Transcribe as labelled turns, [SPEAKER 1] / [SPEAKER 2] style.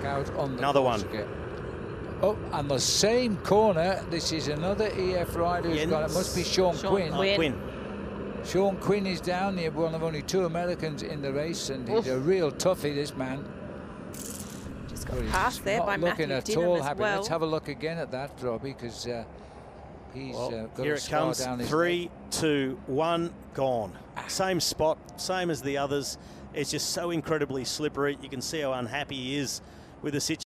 [SPEAKER 1] back out on the
[SPEAKER 2] Another one.
[SPEAKER 1] again. Oh, and the same corner. This is another EF rider who's
[SPEAKER 2] Jens.
[SPEAKER 1] got it. Must be Sean,
[SPEAKER 3] Sean
[SPEAKER 1] Quinn.
[SPEAKER 3] Quinn.
[SPEAKER 2] Quinn.
[SPEAKER 1] Sean Quinn is down here, one of only two Americans in the race, and he's
[SPEAKER 3] Oof.
[SPEAKER 1] a real toughie, this man.
[SPEAKER 3] Just got
[SPEAKER 1] But he's
[SPEAKER 3] past there
[SPEAKER 1] not
[SPEAKER 3] by
[SPEAKER 1] looking
[SPEAKER 3] Matthew
[SPEAKER 1] at all
[SPEAKER 3] as
[SPEAKER 1] happy.
[SPEAKER 3] well.
[SPEAKER 1] Let's have a look again at that, Robbie, because uh, he's
[SPEAKER 2] Well,
[SPEAKER 1] uh, got
[SPEAKER 2] here
[SPEAKER 1] a
[SPEAKER 2] it
[SPEAKER 1] scar
[SPEAKER 2] comes.
[SPEAKER 1] down his
[SPEAKER 2] Three,
[SPEAKER 1] leg.
[SPEAKER 2] two, one, gone. Same spot, same as the others. It's just so incredibly slippery. You can see how unhappy he is with a situation.